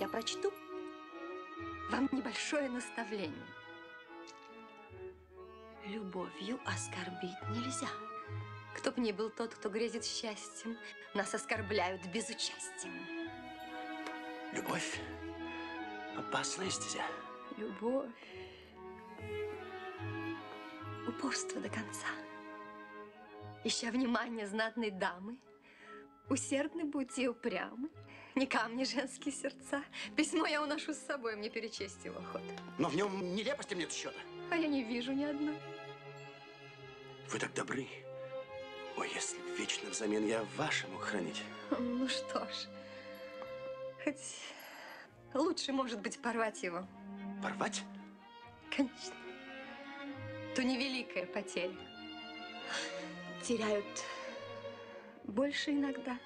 я прочту вам небольшое наставление. Любовью оскорбить нельзя. Кто б ни был тот, кто грезит счастьем, нас оскорбляют безучастием. Любовь – опасная стезя. Любовь. Упорство до конца. Ища внимание знатной дамы, усердны будьте и упрямы. Не камни женские сердца. Письмо я уношу с собой, мне перечесть его охота. Но в нем нелепости нет счета. А я не вижу ни одной. Вы так добры. Ой, если б вечно взамен я ваше мог хранить. Ну что ж, хоть лучше, может быть, порвать его. Порвать? Конечно. То невеликая потеря. Теряют больше иногда.